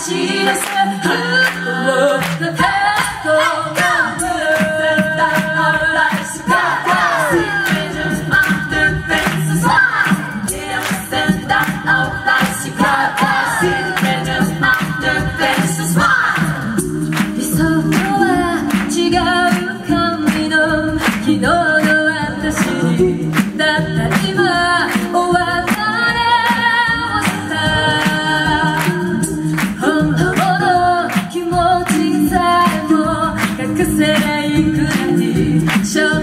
洗了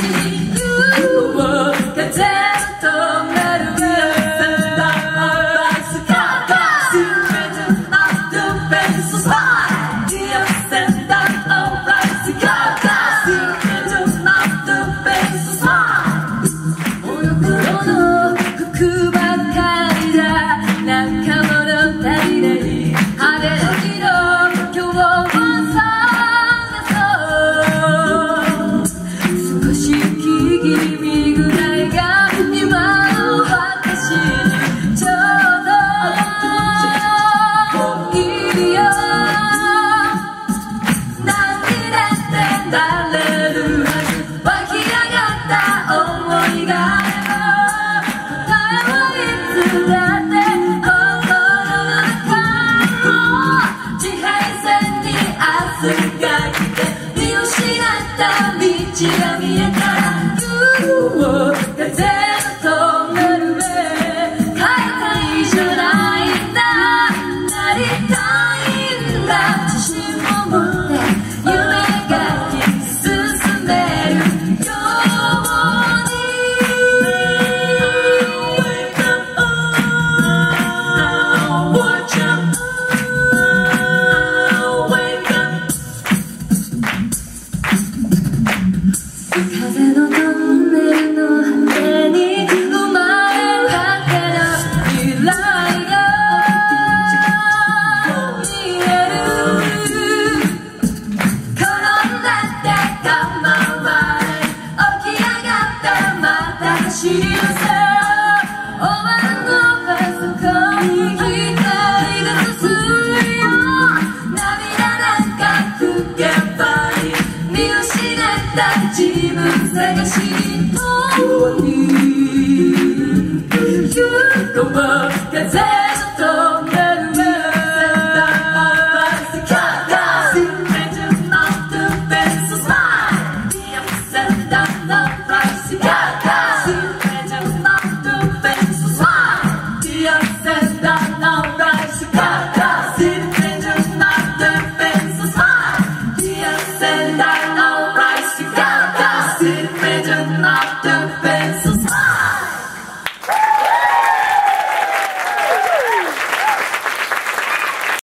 Thank you. 想い答えはいつだって心の中の地平線に明日がて見失った道が見えた she said.